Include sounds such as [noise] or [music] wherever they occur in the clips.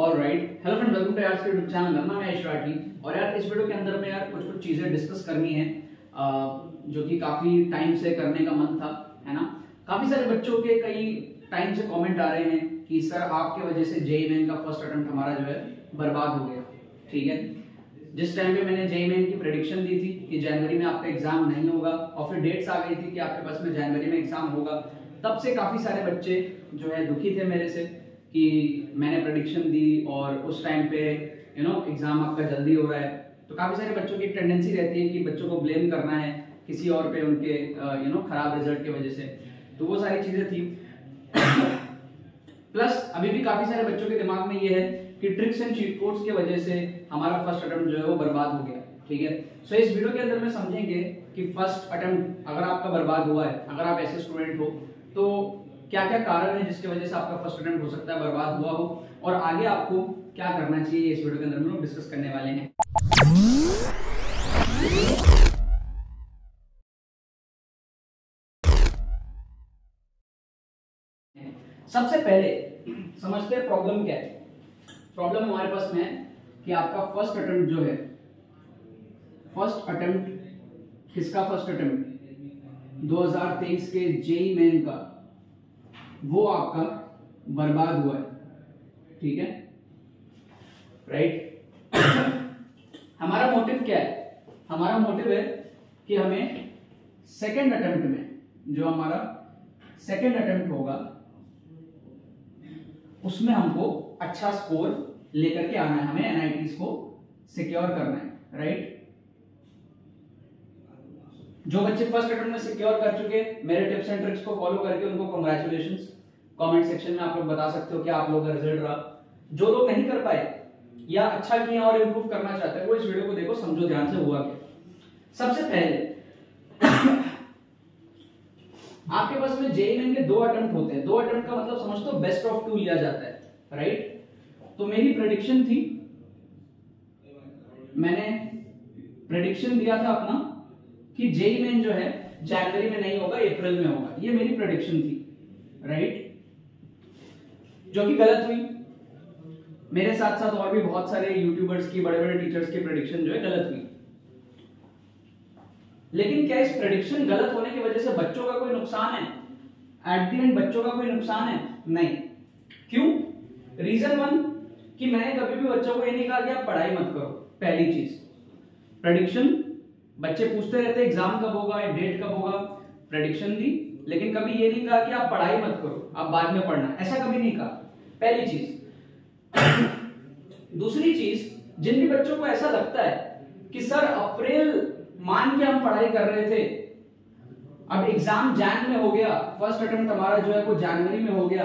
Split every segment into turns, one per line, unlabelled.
और right hello friends welcome to यार YouTube channel नाम है यश राठी और यार इस वीडियो के अंदर में यार कुछ कुछ चीज़ें डिस्कस करनी है जो कि काफ़ी टाइम से करने का मन था, है ना? काफ़ी सारे बच्चों के कई टाइम से कमेंट आ रहे हैं कि, सर, आपके वजह से जेई मेन का फ़र्स्ट अटेम्प्ट हमारा जो है बर्बाद हो गया। ठीक है? जिस टाइम पे मैंने जेई मेन की प्रेडिक्शन दी थी कि जनवरी में आपका एग्ज़ाम नहीं होगा और फिर डेट्स आ गई थी कि आपके पास में जनवरी में एग्ज़ाम होगा, तब से काफ़ी सारे बच्चे जो है दुखी थे मेरे से। कि मैंने प्रडिक्शन दी और उस टाइम पे यू नो एग्ज़ाम आपका जल्दी हो रहा है। तो काफ़ी सारे बच्चों की टेंडेंसी रहती है कि बच्चों को ब्लेम करना है किसी और पे उनके यू नो खराब रिज़ल्ट की वजह से। तो वो सारी चीज़ें थी। प्लस अभी भी काफ़ी सारे बच्चों के दिमाग में ये है कि ट्रिक्स एंड चीट कोड्स की वजह से हमारा फ़र्स्ट अटेम्प्ट जो है वो बर्बाद हो गया, ठीक है? सो इस वीडियो के अंदर में समझेंगे कि फ़र्स्ट अटेम्प्ट अगर आपका बर्बाद हुआ है, अगर आप ऐसे स्टूडेंट हो तो क्या क्या कारण है जिसकी वजह से आपका फ़र्स्ट अटेम्प्ट हो सकता है, बर्बाद हुआ हो? और आगे आपको क्या करना चाहिए इस वीडियो के अंदर? हम लोग डिस्कस करने वाले हैं। सबसे पहले, समझते हैं प्रॉब्लम क्या है। प्रॉब्लम हमारे पास में है कि आपका फ़र्स्ट अटेम्प्ट जो है फ़र्स्ट अटेम्प्ट किसका फ़र्स्ट अटेम्प्ट 2023 के जेई मेन का। वो आपका बर्बाद हुआ है। ठीक है? राइट हमारा मोटिव क्या है? हमारा मोटिव है कि हमें सेकेंड अटेम्प्ट में, जो हमारा सेकेंड अटेम्प्ट होगा, उसमें हमको अच्छा स्कोर लेकर के आना है। हमें एनआईटीज को सिक्योर करना है। राइट जो बच्चे फ़र्स्ट अटेम्प्ट में सिक्योर कर चुके मेरे टिप्स एंड ट्रिक्स को फॉलो करके उनको कॉन्ग्रेचुलेशन कमेंट सेक्शन में आप लोग बता सकते हो कि आप लोग का रिज़ल्ट रहा। जो लोग नहीं कर पाए या अच्छा किया और इंप्रूव करना चाहते हैं, वो इस वीडियो को देखो, समझो, ध्यान से हुआ क्या। सबसे पहले, [coughs] आपके पास में जेई मेन के दो अटेम्प्ट होते हैं। दो अटेम्प्ट का मतलब समझ तो बेस्ट ऑफ़ टू लिया जाता है राइट तो मेरी प्रेडिक्शन थी। मैंने प्रेडिक्शन दिया था अपना कि जेई मेन जो है, जनवरी में नहीं होगा, अप्रैल में होगा। ये मेरी प्रोडिक्शन थी राइट जो कि गलत हुई। मेरे साथ साथ और भी बहुत सारे यूट्यूबर्स की बड़े बड़े टीचर्स की प्रोडिक्शन जो है, गलत हुई। लेकिन क्या इस प्रोडिक्शन गलत होने की वजह से बच्चों का कोई नुकसान है? एट दी एंड बच्चों का कोई नुकसान है? नहीं। क्यों? रीजन वन कि मैंने कभी भी बच्चों को ये नहीं कहा कि आप पढ़ाई मत करो, पहली चीज़। प्रेडिक्शन बच्चे पूछते रहते एग्ज़ाम कब होगा डेट कब होगा प्रेडिक्शन दी, लेकिन कभी ये नहीं कहा कि आप पढ़ाई मत करो, आप बाद में पढ़ना, ऐसा कभी नहीं कहा। पहली चीज़। [coughs] दूसरी चीज़, जिन भी बच्चों को ऐसा लगता है कि सर, अप्रैल मान के हम पढ़ाई कर रहे थे, अब एग्ज़ाम जैन में हो गया फ़र्स्ट अटेम्प्ट हमारा जो है वो जनवरी में हो गया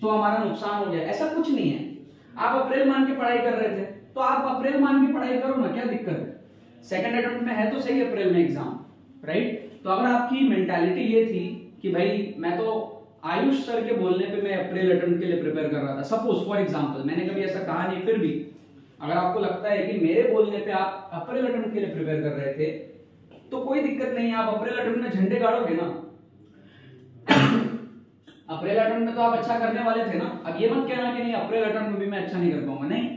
तो हमारा नुकसान हो गया, ऐसा कुछ नहीं है। आप अप्रैल मान के पढ़ाई कर रहे थे तो आप अप्रैल मान की पढ़ाई करो ना, क्या दिक्कत है? सेकेंड अटेम्प्ट में है तो सही अप्रैल में एग्ज़ाम राइट तो अगर आपकी मेंटालिटी ये थी कि भाई, मैं तो आयुष सर के बोलने पे मैं अप्रैल अटेम्प्ट के लिए प्रिपेयर कर रहा था। सपोज़ फॉर एग्जांपल मैंने कभी ऐसा कहा नहीं, फिर भी, अगर आपको लगता है कि मेरे बोलने पे आप अप्रैल अटेम्प्ट के लिए प्रिपेयर कर रहे थे तो कोई दिक्कत नहीं, आप अप्रैल अटेम्प्ट में झंडे गाड़ोगे ना? [coughs] अप्रैल अटेम्प्ट में तो आप अच्छा करने वाले थे ना? अब ये मत कहना कि नहीं, अप्रैल अटेम्प्ट में भी मैं अच्छा नहीं कर पाऊँगा। नहीं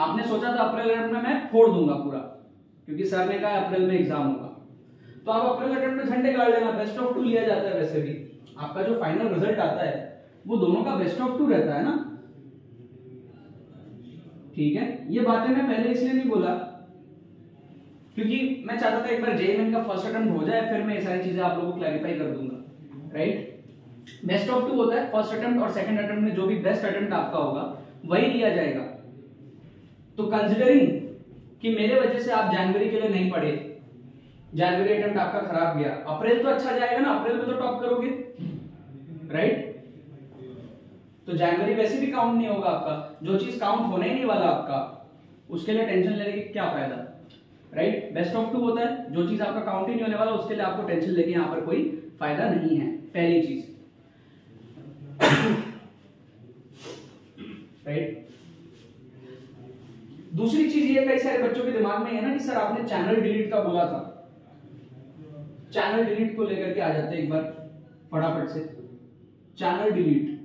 आपने सोचा था अप्रैल अटेम्प्ट में मैं फोड़ दूँगा पूरा, क्योंकि सर ने कहा अप्रैल में एग्ज़ाम होगा। तो आप अप्रैल अटेम्प्ट में झंडे गाड़ लेना बेस्ट ऑफ़ टू लिया जाता है वैसे भी। आपका जो फाइनल रिज़ल्ट आता है, वो दोनों का बेस्ट ऑफ़ टू रहता है ना? ठीक है? ये बातें मैं पहले इसलिए नहीं बोला, क्योंकि मैं चाहता था एक बार जेईएम का फ़र्स्ट अटेम्प्ट हो जाए, फिर मैं ये सारी चीज़ें आप लोगों को क्लैरिफाई कर दूँगा राइट बेस्ट ऑफ़ टू होता है फ़र्स्ट अटेम्प्ट और सेकंड अटेम्प्ट में जो भी बेस्ट अटेम्प्ट आपका होगा, वही लिया जाएगा। तो कंसिडरिंग कि मेरे वजह से आप जनवरी के लिए नहीं पढ़े, जनवरी अटेम्प्ट आपका खराब गया, अप्रैल तो अच्छा जाएगा ना, अप्रैल में तो टॉप करोगे राइट तो जनवरी वैसे भी काउंट नहीं होगा आपका, जो चीज़ काउंट होने ही नहीं वाला आपका, उसके लिए टेंशन लेने की क्या फ़ायदा राइट बेस्ट ऑफ़ टू होता है, जो चीज़ आपका काउंट ही नहीं होने वाला, उसके लिए आपको टेंशन लेके यहाँ पर कोई फ़ायदा नहीं है, पहली चीज़। राइट [coughs] दूसरी चीज़ ये कई सारे बच्चों के दिमाग में है ना कि सर आपने चैनल डिलीट का बोला था। चैनल डिलीट को लेकर के आ जाते एक बार फटाफट से। चैनल डिलीट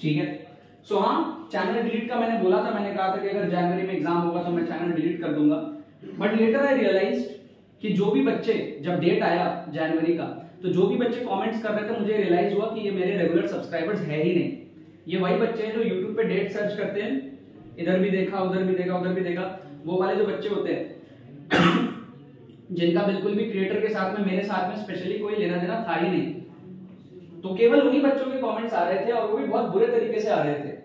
ठीक है? सो so, हाँ चैनल डिलीट का मैंने बोला था मैंने कहा था कि अगर जनवरी में एग्ज़ाम होगा तो मैं चैनल डिलीट कर दूँगा। बट लेटर आई रियलाइज़ कि जो भी बच्चे जब डेट आया जनवरी का तो जो भी बच्चे कमेंट्स कर रहे थे मुझे रियलाइज़ हुआ कि ये मेरे रेगुलर सब्सक्राइबर्स है ही नहीं। ये वही बच्चे हैं जो यूट्यूब पे डेट सर्च करते हैं। इधर भी देखा, उधर भी देखा, उधर भी देखा। वो वाले जो बच्चे होते हैं, [coughs] जिनका बिल्कुल भी क्रिएटर के साथ में, मेरे साथ में स्पेशली कोई लेना देना था ही नहीं। तो केवल उन्हीं बच्चों के कमेंट्स आ रहे थे और वो भी बहुत बुरे तरीके से आ रहे थे।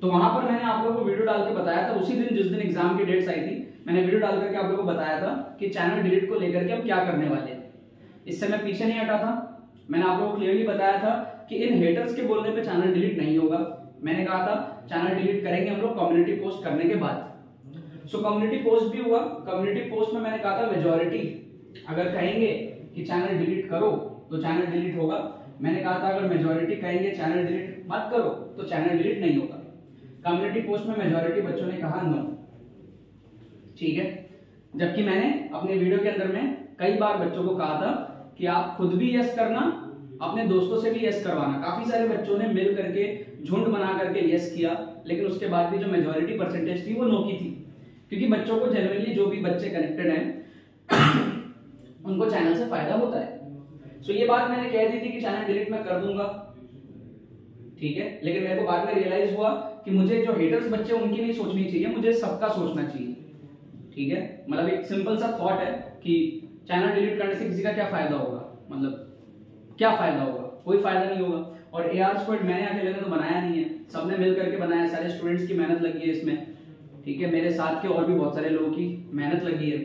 तो वहाँ पर मैंने आप लोगों को वीडियो डाल के बताया था। उसी दिन, जिस दिन एग्ज़ाम की डेट्स आई थी, मैंने वीडियो डाल करके आप लोगों को बताया था कि चैनल डिलीट को लेकर के हम क्या करने वाले हैं। इससे मैं पीछे नहीं हटा था। मैंने आप लोगों को क्लियरली बताया था कि इन हेटर्स के बोलने पे चैनल डिलीट नहीं होगा। मैंने कहा था चैनल डिलीट करेंगे हम लोग कम्युनिटी पोस्ट करने के बाद। सो कम्युनिटी पोस्ट भी हुआ। कम्युनिटी पोस्ट में मैंने कहा था मेजोरिटी अगर कहेंगे कि चैनल डिलीट करो तो चैनल डिलीट होगा। मैंने कहा था, अगर मेजोरिटी कहेंगे चैनल डिलीट मत करो तो चैनल डिलीट नहीं होगा। कम्युनिटी पोस्ट में मेजोरिटी बच्चों ने कहा नो ठीक है? जबकि मैंने अपने वीडियो के अंदर में कई बार बच्चों को कहा था कि आप खुद भी यस करना अपने दोस्तों से भी यस करवाना। काफ़ी सारे बच्चों ने मिल करके झुंड बना करके यस किया, लेकिन उसके बाद भी जो मेजोरिटी परसेंटेज थी, वो नो की थी। क्योंकि बच्चों को जनरली जो भी बच्चे कनेक्टेड हैं, [coughs] उनको चैनल से फ़ायदा होता है। सो so, ये बात मैंने कह दी थी कि चैनल डिलीट मैं कर दूँगा। ठीक है? लेकिन मेरे को बाद में रियलाइज़ हुआ कि मुझे जो हेटर्स बच्चे, उनकी नहीं सोचनी चाहिए, मुझे सबका सोचना चाहिए। ठीक है? मतलब एक सिंपल सा थॉट है कि चैनल डिलीट करने से किसी का क्या फ़ायदा होगा? मतलब क्या फ़ायदा होगा? कोई फ़ायदा नहीं होगा। और ए आर स्क्वाड मैंने अकेले ने तो बनाया नहीं है। सबने मिल करके बनाया, सारे स्टूडेंट्स की मेहनत लगी है इसमें। ठीक है, मेरे साथ के और भी बहुत सारे लोगों की मेहनत लगी है।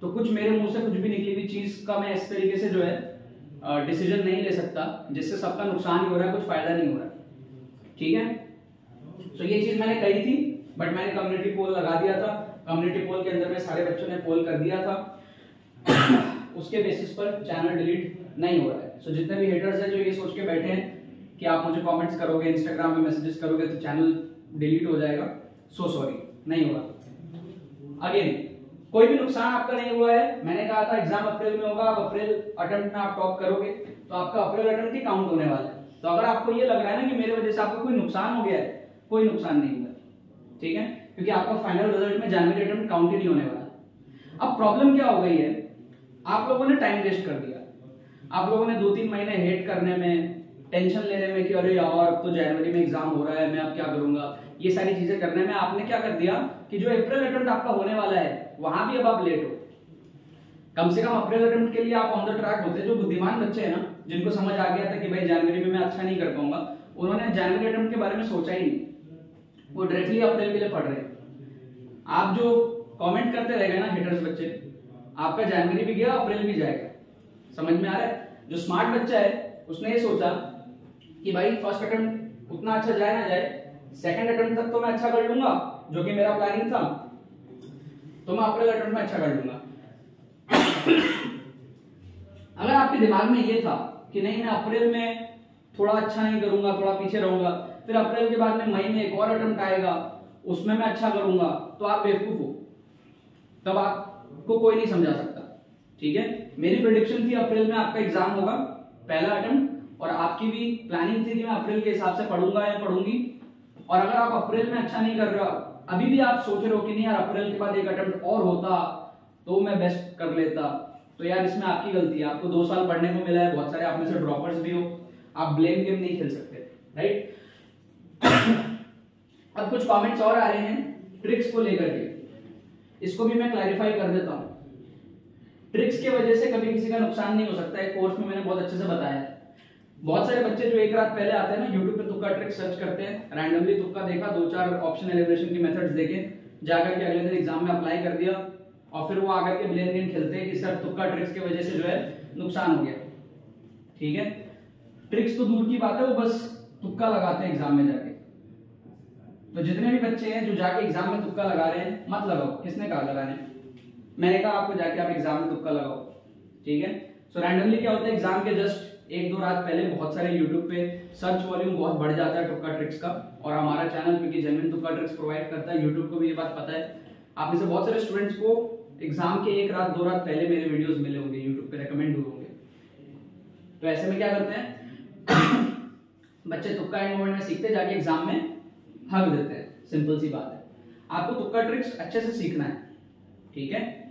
तो कुछ मेरे मुँह से कुछ भी निकली हुई चीज़ का मैं इस तरीके से जो है डिसीज़न नहीं ले सकता, जिससे सबका नुकसान ही हो रहा है, कुछ फ़ायदा नहीं हो रहा। ठीक है? तो ये चीज़ मैंने कही थी बट मैंने कम्युनिटी पोल लगा दिया था। कम्युनिटी पोल के अंदर में सारे बच्चों ने पोल कर दिया था। उसके बेसिस पर चैनल डिलीट नहीं हो रहा है। सो so, जितने भी हेटर्स हैं जो ये सोच के बैठे हैं कि आप मुझे कमेंट्स करोगे इंस्टाग्राम में मैसेजेस करोगे तो चैनल डिलीट हो जाएगा। सो so सॉरी नहीं होगा अगेन कोई भी नुकसान आपका नहीं हुआ है। मैंने कहा था एग्ज़ाम अप्रैल में होगा अब अप्रैल अटेम्प्ट में आप टॉप करोगे तो आपका अप्रैल अटेम्प्ट ही काउंट होने वाला है। तो अगर आपको ये लग रहा है ना कि मेरे वजह से आपको कोई नुकसान हो गया है कोई नुकसान नहीं हुआ ठीक है? क्योंकि आपका फाइनल रिज़ल्ट में जनवरी अटेम्प्ट काउंट ही नहीं होने वाला। अब प्रॉब्लम क्या हो गई है? आप लोगों ने टाइम वेस्ट कर दिया। आप लोगों ने दो तीन महीने हेट करने में टेंशन लेने में कि अरे यार, अब तो जनवरी में एग्ज़ाम हो रहा है, मैं अब क्या करूँगा? ये सारी चीज़ें करने में आपने क्या कर दिया कि जो अप्रैल अटेम्प्ट आपका होने वाला है, वहाँ भी अब आप लेट हो। कम से कम अप्रैल अटेम्प्ट के लिए आप ऑन द ट्रैक होते, जो बुद्धिमान बच्चे हैं ना, जिनको समझ आ गया था कि भाई जनवरी में मैं अच्छा नहीं कर पाऊँगा, उन्होंने जनवरी अटेम्प्ट के बारे में सोचा ही नहीं। वो डायरेक्टली अप्रैल के लिए पढ़ रहे आप जो कमेंट करते रह गए ना हेटर्स बच्चे आपका जनवरी भी गया अप्रैल भी जाएगा। समझ में आ रहा है? जो स्मार्ट बच्चा है, उसने ये सोचा कि भाई फ़र्स्ट अटेम्प्ट उतना अच्छा जाए ना जाए सेकंड अटेम्प्ट तक तो मैं अच्छा कर लूँगा, जो कि मेरा प्लानिंग था तो मैं अप्रैल अटेम्प्ट में अच्छा कर लूँगा। अगर आपके दिमाग में ये था कि नहीं, मैं अप्रैल में थोड़ा अच्छा नहीं करूँगा, थोड़ा पीछे रहूँगा, फिर अप्रैल के बाद में मई में एक और अटेम्प्ट आएगा, उसमें मैं अच्छा करूँगा तो आप बेवकूफ़ हो। तब आपको कोई नहीं समझा सकता। ठीक है? मेरी प्रोडिक्शन थी अप्रैल में आपका एग्ज़ाम होगा, पहला अटेम्प्ट और आपकी भी प्लानिंग थी कि मैं अप्रैल के हिसाब से पढ़ूँगा या पढ़ूँगी। और अगर आप अप्रैल में अच्छा नहीं कर रहे हो, अभी भी आप सोच रहे हो कि नहीं यार, अप्रैल के बाद एक अटेम्प्ट और होता तो मैं बेस्ट कर लेता। तो यार, इसमें आपकी गलती है। आपको दो साल पढ़ने को मिला है, बहुत सारे आप में से ड्रॉपर्स भी हो। आप ब्लेम गेम नहीं खेल सकते राइट [coughs] अब कुछ कमेंट्स और आ रहे हैं ट्रिक्स को लेकर के। इसको भी मैं क्लैरिफाई कर देता हूँ। ट्रिक्स की वजह से कभी किसी का नुकसान नहीं हो सकता। है कोर्स में मैंने बहुत अच्छे से बताया। बहुत सारे बच्चे जो एक रात पहले आते हैं ना यूट्यूब पे तुक्का ट्रिक सर्च करते हैं। रैंडमली तुक्का देखा, दो चार ऑप्शन एलिब्रेशन की मेथड्स देखे। जाकर के अगले दिन एग्ज़ाम में अप्लाई कर दिया। और फिर वो आकर के ब्लेम गेम खेलते हैं कि सर तुक्का ट्रिक्स की वजह से जो है नुकसान हो गया। ठीक है? ट्रिक्स तो दूर की बात है, वो बस तुक्का लगाते हैं एग्ज़ाम में जाके। तो जितने भी बच्चे हैं जो जाके एग्ज़ाम में तुक्का लगा रहे हैं, मत लगाओ। किसने कहा लगाने मैंने कहा आपको जाके आप एग्ज़ाम में तुक्का लगाओ। ठीक है? सो रैंडमली क्या होता है? एग्ज़ाम के जस्ट एक दो रात पहले बहुत सारे यूट्यूब पे सर्च वॉल्यूम बहुत बढ़ जाता है टुक्का ट्रिक्स का। और हमारा चैनल क्योंकि जेनविन टुक्का ट्रिक्स प्रोवाइड करता है यूट्यूब को भी ये बात पता है। आप में से बहुत सारे स्टूडेंट्स को एग्ज़ाम के एक रात, दो रात पहले मेरे वीडियोस मिले होंगे यूट्यूब पे रेकमेंड हुए होंगे। तो ऐसे में क्या करते हैं? [coughs] बच्चे तुक्का एंड मोमेंट में सीखते जाके एग्ज़ाम में हक देते हैं। सिंपल सी बात है। आपको तुक्का ट्रिक्स अच्छे से सीखना है। ठीक है?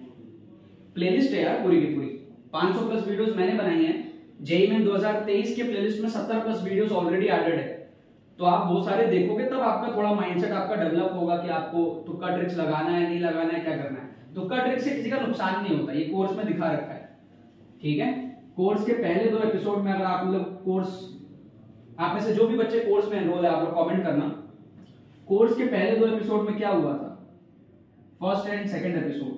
प्लेलिस्ट है यार पूरी की पूरी। 500 प्लस वीडियोस मैंने बनाई हैं। जेई में 2023 के प्लेलिस्ट में 70 प्लस वीडियोस ऑलरेडी एडेड है। तो आप वो सारे देखोगे, तब आपका थोड़ा माइंडसेट आपका डेवलप होगा कि आपको तुक्का ट्रिक्स लगाना है, नहीं लगाना है, क्या करना है। तुक्का ट्रिक्स से किसी का नुकसान नहीं होता, ये कोर्स में दिखा रखा है। ठीक है? कोर्स के पहले दो एपिसोड में अगर आप लोग कोर्स आप में से जो भी बच्चे कोर्स में एनरोल है, आप लोग कॉमेंट करना। कोर्स के पहले दो एपिसोड में क्या हुआ था? First and second episode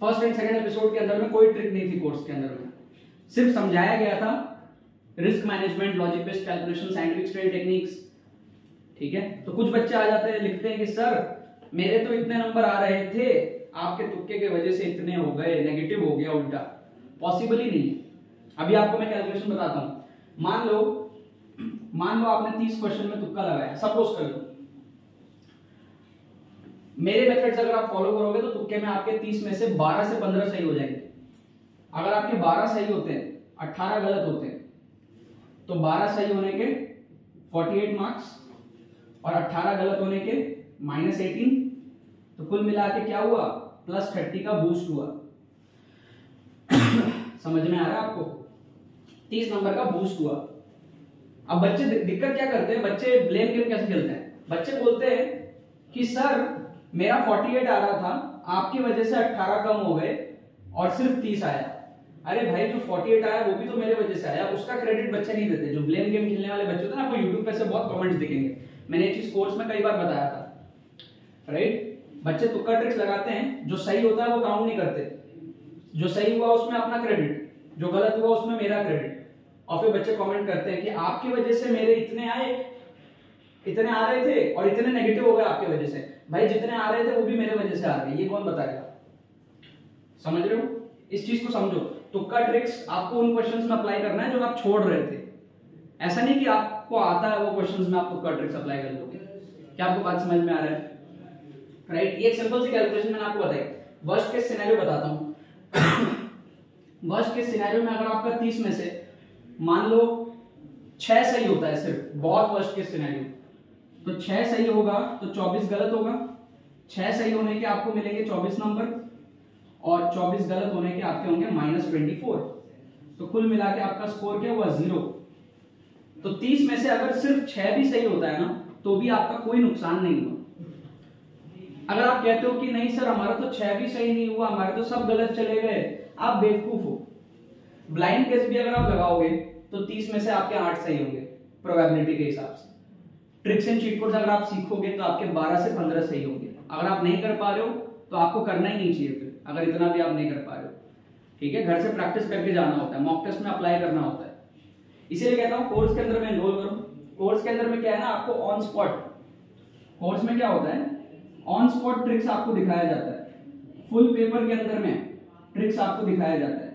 first and second episode के अंदर में कोई ट्रिक नहीं थी कोर्स के अंदर में। सिर्फ़ समझाया गया था risk management logic based calculation scientific strain techniques ठीक है? तो कुछ बच्चे आ जाते हैं, लिखते हैं कि, सर, मेरे तो इतने नंबर आ रहे थे, आपके तुक्के के वजह से इतने हो गए नेगेटिव हो गया उल्टा। पॉसिबल ही नहीं अभी आपको मैं कैलकुलेशन बताता हूँ। मान लो मान लो आपने 30 क्वेश्चन में तुक्का लगाया सपोज़ कर लो। मेरे मेथड्स अगर आप फॉलो करोगे तो तुक्के में आपके 30 में से 12 से 15 सही हो जाएँगे। अगर आपके 12 सही होते हैं 18 गलत होते हैं तो 12 सही होने के 48 मार्क्स और 18 गलत होने के माइनस एटीन तो कुल मिला के क्या हुआ? प्लस थर्टी का बूस्ट हुआ। [coughs] समझ में आ रहा है आपको? तीस नंबर का बूस्ट हुआ। अब बच्चे दिक्कत क्या करते हैं? बच्चे ब्लेम गेम कैसे खेलते हैं? बच्चे बोलते हैं कि, सर, मेरा 48 आ रहा था, आपकी वजह से 18 कम हो गए और सिर्फ़ 30 आया। अरे भाई, जो 48 आया, वो भी तो मेरे वजह से आया। उसका क्रेडिट बच्चे नहीं देते। जो ब्लेम गेम खेलने वाले बच्चे होते हैं आपको यूट्यूब पे से बहुत कमेंट्स दिखेंगे। मैंने ये चीज़ कोर्स में कई बार बताया था। राइट बच्चे तुक्का ट्रिक्स लगाते हैं। जो सही होता है, वो काउंट नहीं करते। जो सही हुआ, उसमें अपना क्रेडिट जो गलत हुआ, उसमें मेरा क्रेडिट और फिर बच्चे कमेंट करते हैं कि आपकी वजह से मेरे इतने आए, इतने आ रहे थे और इतने नेगेटिव हो गए आपकी वजह से। भाई, जितने आ रहे थे, वो भी मेरे वजह से आ रहे ये कौन बताएगा? समझ रहे हो? इस चीज़ को समझो। तुक्का ट्रिक्स आपको उन क्वेश्चंस में अप्लाई करना है जो आप छोड़ रहे थे। ऐसा नहीं कि आपको आता है वो क्वेश्चंस में आप तुक्का ट्रिक्स अप्लाई कर लोगे क्या आपको बात समझ में आ रहा है? राइट ये सिंपल सी कैलकुलेशन मैंने आपको बताई। वर्स्ट केस सिनेरियो बताता हूँ। वर्स्ट केस सिनेरियो में अगर आपका 30 में से मान लो छह सही होता है सिर्फ़, बहुत वर्ष के सिनेरियो तो छह सही होगा तो चौबीस गलत होगा। छह सही होने के आपको मिलेंगे चौबीस नंबर और चौबीस गलत होने के आपके होंगे माइनस ट्वेंटी फोर तो कुल मिला के आपका स्कोर क्या हुआ? ज़ीरो तो तीस में से अगर सिर्फ़ छह भी सही होता है ना तो भी आपका कोई नुकसान नहीं हुआ। अगर आप कहते हो कि नहीं सर, हमारा तो छह भी सही नहीं हुआ, हमारे तो सब गलत चले गए, आप बेवकूफ़ हो। ब्लाइंड केस भी अगर आप लगाओगे तो तीस में से आपके आठ सही होंगे प्रोबेबिलिटी के हिसाब से। ट्रिक्स एंड चीट अगर आप सीखोगे तो आपके 12 से 15 सही होंगे। अगर आप नहीं कर पा रहे हो तो आपको करना ही नहीं चाहिए फिर, अगर इतना भी आप नहीं कर पा रहे हो। ठीक है? घर से प्रैक्टिस करके जाना होता है मॉक टेस्ट में अप्लाई करना होता है। इसीलिए कहता हूँ कोर्स के अंदर में एनरोल करो। कोर्स के अंदर में क्या है ना, आपको ऑन स्पॉट कोर्स में क्या होता है? ऑन स्पॉट ट्रिक्स आपको दिखाया जाता है। फुल पेपर के अंदर में ट्रिक्स आपको दिखाया जाता है।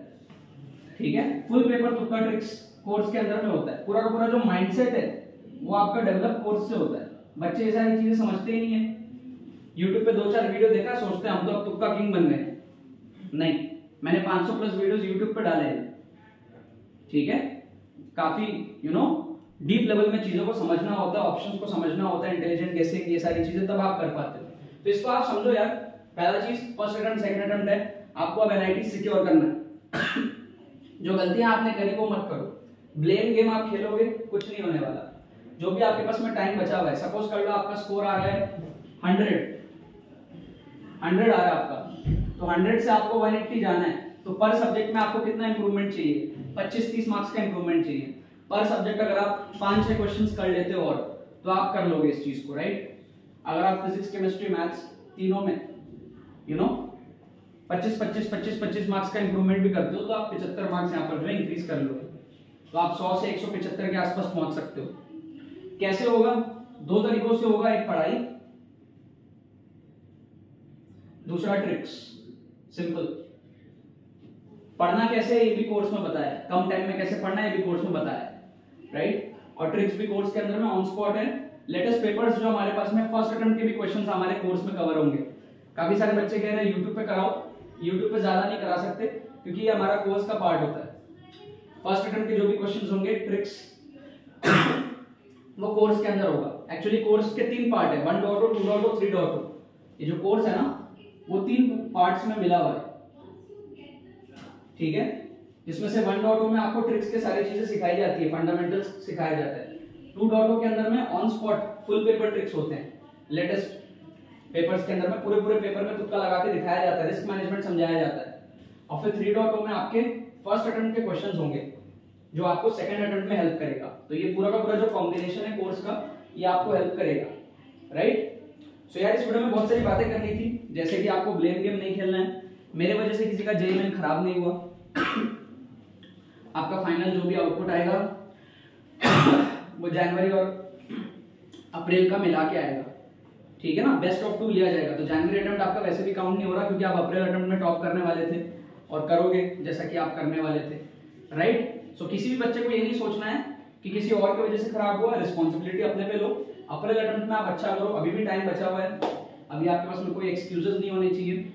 ठीक है? फुल पेपर तुक्का ट्रिक्स कोर्स के अंदर में होता है। पूरा का पूरा जो माइंडसेट है, वो आपका डेवलप कोर्स से होता है। बच्चे ऐसा ही चीज़ें समझते ही नहीं है। यूट्यूब पे दो चार वीडियो देखा, सोचते हैं, हम अब तुक्का किंग बन गए। नहीं, मैंने 500 प्लस वीडियोस यूट्यूब पे डाले हैं। ठीक है? काफ़ी यू नो डीप लेवल में चीज़ों को समझना होता है ऑप्शंस को समझना होता है इंटेलिजेंट कैसे ये सारी चीज़ें तब आप कर पाते हो। तो इसको आप समझो यार। पहला चीज़ फ़र्स्ट अटेम्प्ट सेकंड अटेम्प्ट है। आपको अब एनआईटी सिक्योर करना है। जो गलतियाँ आपने करी वो मत करो। ब्लेम गेम आप खेलोगे, कुछ नहीं होने वाला। जो भी आपके पास में टाइम बचा हुआ है सपोज़ कर लो आपका स्कोर आ रहा है हंड्रेड हंड्रेड आ रहा है आपका। तो हंड्रेड से आपको वन एट्टी जाना है। तो पर सब्जेक्ट में आपको कितना इंप्रूवमेंट चाहिए? पच्चीस, तीस मार्क्स का इंप्रूवमेंट चाहिए। पर सब्जेक्ट अगर आप पाँच, छह क्वेश्चंस कर लेते हो और तो आप कर लोगे इस चीज़ को राइट अगर आप फिजिक्स केमिस्ट्री मैथ्स तीनों में यू नो 25 25 25 25 मार्क्स का इंप्रूवमेंट भी करते हो तो आप 75 मार्क्स यहाँ पर जो है इंक्रीज कर लोगे। तो आप 100 से 175 के आसपास पहुँच सकते हो। कैसे होगा? दो तरीकों से होगा, एक पढ़ाई, दूसरा ट्रिक्स सिंपल पढ़ना कैसे ये भी कोर्स में बताया कम टाइम में कैसे पढ़ना ये भी कोर्स में बताया राइट और ट्रिक्स भी कोर्स के अंदर में ऑन स्पॉट है। लेटेस्ट पेपर्स जो हमारे पास में फ़र्स्ट अटेम्प्ट के भी क्वेश्चंस हमारे कोर्स में कवर होंगे। काफ़ी सारे बच्चे कह रहे हैं यूट्यूब पे कराओ यूट्यूब पे ज़्यादा नहीं करा सकते, क्योंकि ये हमारा कोर्स का पार्ट होता है। फ़र्स्ट अटेम्प्ट के जो भी क्वेश्चंस होंगे ट्रिक्स वो कोर्स के अंदर होगा। एक्चुअली कोर्स के तीन पार्ट है one dot two dot three dot ये जो कोर्स है ना, वो तीन पार्ट्स में मिला हुआ है। ठीक है? जिसमें से वन डॉट में आपको ट्रिक्स के सारी चीज़ें सिखाई जाती है फंडामेंटल्स सिखाया जाता है। टू डॉट के अंदर में on spot full paper tricks होते हैं। लेटेस्ट पेपर्स के अंदर में, पूरे पूरे पेपर में तुक्का लगा के दिखाया जाता है रिस्क मैनेजमेंट समझाया जाता है। और फिर थ्री डॉट में आपके फ़र्स्ट अटेम्प्ट के क्वेश्चन होंगे, जो आपको सेकंड अटेम्प्ट में हेल्प करेगा। तो ये पूरा का पूरा जो कॉम्बिनेशन है कोर्स का, ये आपको हेल्प करेगा राइट सो यार, इस वीडियो में बहुत सारी बातें करनी थी, जैसे कि आपको ब्लेम गेम नहीं खेलना है। मेरे वजह से किसी का जेई मेन खराब नहीं हुआ। आपका फाइनल जो भी आउटपुट आएगा, वो जनवरी और अप्रैल का मिला के आएगा। ठीक है ना? बेस्ट ऑफ़ टू लिया जाएगा। तो जनवरी अटेम्प्ट आपका वैसे भी काउंट नहीं हो रहा क्योंकि आप अप्रैल अटेम्प्ट में टॉप करने वाले थे और करोगे जैसा कि आप करने वाले थे। राइट सो किसी भी बच्चे को ये नहीं सोचना है कि किसी और की वजह से खराब हुआ रिस्पॉन्सिबिलिटी अपने पे लो। अप्रैल अटेम्प्ट में आप अच्छा करो, अभी भी टाइम बचा हुआ है। अभी आपके पास में कोई एक्सक्यूजेस नहीं होने चाहिए।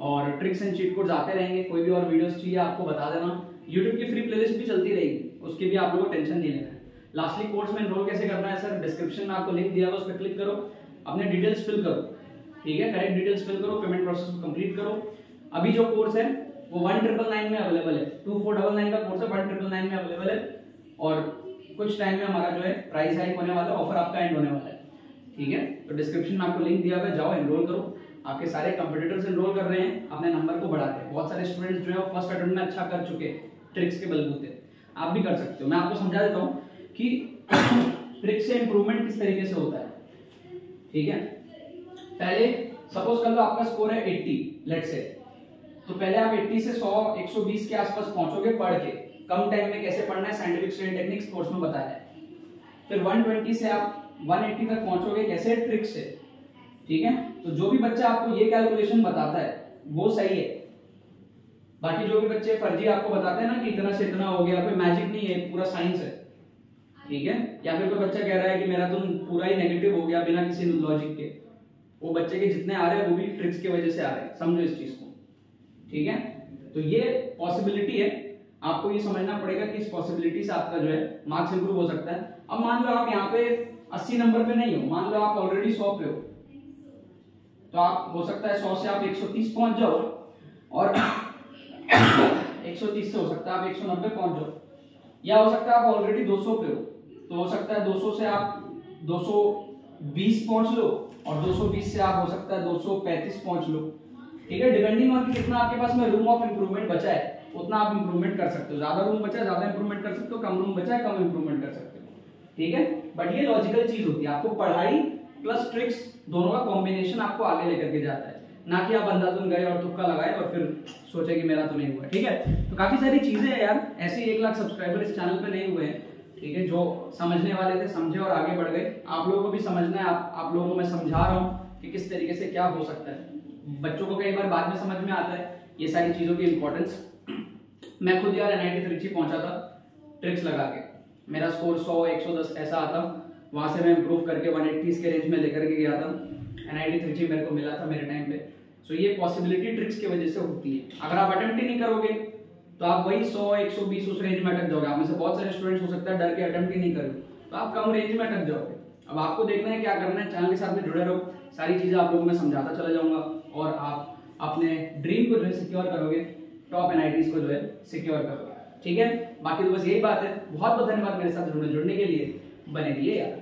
और ट्रिक्स एंड चीट कोड्स आते रहेंगे, कोई भी और वीडियोस चाहिए आपको बता देना। यूट्यूब की फ्री प्लेलिस्ट भी चलती रहेगी, उसकी भी आप लोगों को टेंशन नहीं लेना लास्टली कोर्स में एनरोल कैसे करना है सर डिस्क्रिप्शन में आपको लिंक दिया हुआ उस पर क्लिक करो। अपने डिटेल्स फिल करो। ठीक है? करेक्ट डिटेल्स फिल करो पेमेंट प्रोसेस को कंप्लीट करो। अभी जो कोर्स है, वो वन ट्रिपल नाइन में अवेलेबल है। टू फोर डबल नाइन का कोर्स है वन ट्रिपल नाइन में अवेलेबल है। और कुछ टाइम में हमारा जो है प्राइस हाइक होने वाला है ऑफ़र आपका एंड होने वाला है। ठीक है? तो डिस्क्रिप्शन में आपको लिंक दिया हुआ है, जाओ एनरोल करो। आपके सारे कंपटीटर्स एनरोल कर रहे हैं, अपने नंबर को बढ़ाते हैं। बहुत सारे स्टूडेंट्स जो है फ़र्स्ट अटेम्प्ट में अच्छा कर चुके ट्रिक्स के बलबूते। आप भी कर सकते हो। मैं आपको समझा देता हूँ कि [coughs] ट्रिक से इंप्रूवमेंट किस तरीके से होता है। ठीक है? पहले सपोज़ कर लो आपका स्कोर है 80 लेट से तो पहले आप 80 से 100 120 के आसपास पहुंचोगे पढ़ के. कम टाइम में कैसे पढ़ना है? साइंटिफिक स्टडी टेक्निक्स कोर्स में बताया है. फिर 120 से आप 180 तक पहुंचोगे कैसे? ट्रिक से. ठीक है? तो जो भी बच्चा आपको ये कैलकुलेशन बताता है, वो सही है. बाकी जो भी बच्चे फर्जी आपको बताते हैं ना कि इतना से इतना हो गया, कोई मैजिक नहीं है, पूरा साइंस है. ठीक है? या फिर कोई बच्चा कह रहा है कि मेरा तुम पूरा ही नेगेटिव हो गया बिना किसी लॉजिक के। वो बच्चे के जितने आ रहे हैं, वो भी ट्रिक्स की वजह से आ रहे हैं। समझो इस चीज़ को। ठीक है? तो ये पॉसिबिलिटी है। आपको ये समझना पड़ेगा कि इस पॉसिबिलिटी से आपका जो है मार्क्स इंप्रूव हो सकता है। अब मान लो आप यहाँ पे 80 नंबर पे नहीं हो। मान लो आप ऑलरेडी 100 पे हो। तो आप, हो सकता है 100 से आप 130 पहुँच जाओ और [coughs] 130 से हो सकता है आप 190 पहुँच जाओ। या हो सकता है आप ऑलरेडी 200 पे हो। तो हो सकता है 200 से आप 220 पहुँच लो और 220 से आप हो सकता है 235 पहुँच लो। ठीक है? डिपेंडिंग ऑन कितना आपके पास में रूम ऑफ़ इंप्रूवमेंट बचा है, उतना आप इंप्रूवमेंट कर सकते हो। ज़्यादा रूम बचा है, ज़्यादा इंप्रूवमेंट कर सकते हो, कम रूम बचा है, कम इंप्रूवमेंट कर सकते हो। ठीक है? बट ये लॉजिकल चीज़ होती है। आपको पढ़ाई प्लस ट्रिक्स दोनों का कॉम्बिनेशन आपको आगे लेकर के जाता है। ना कि आप अंदाजुन गए और तुक्का लगाए और फिर सोचे कि मेरा तो नहीं हुआ। ठीक है? तो काफ़ी सारी चीज़ें हैं यार। ऐसे एक लाख सब्सक्राइबर इस चैनल पे नहीं हुए हैं। ठीक है? जो समझने वाले थे समझे और आगे बढ़ गए। आप लोगों को भी समझना है, आप आप लोगों को मैं समझा रहा हूँ कि किस तरीके से क्या हो सकता है। बच्चों को कई बार बाद में समझ में आता है, ये सारी चीज़ों की इंपॉर्टेंस मैं खुद यार एनआईटी त्रिची पहुँचा था ट्रिक्स लगा के। मेरा स्कोर 100 110 ऐसा आता वहाँ से मैं इंप्रूव करके 180 के रेंज में लेकर के गया था। एनआईटी त्रिची मेरे को मिला था मेरे टाइम पे। सो ये पॉसिबिलिटी ट्रिक्स की वजह से होती है। अगर आप अटेम्प्ट ही नहीं करोगे तो आप वही 100 120 उस रेंज में अटक जाओगे। आप में से बहुत सारे स्टूडेंट्स हो सकता है, डर के अटेम्प्ट ही नहीं करोगे तो आप कम रेंज में अटक जाओगे। अब आपको देखना है क्या करना है चैनल के साथ में जुड़े रहो। सारी चीज़ें आप लोगों में समझाता चला जाऊँगा और आप अपने ड्रीम को जो है सिक्योर करोगे टॉप एन को जो है सिक्योर करोगे। ठीक है? बाकी तो बस यही बात है। बहुत बहुत धन्यवाद मेरे साथ जुड़ने जुड़ने के लिए। बने रहिए यार।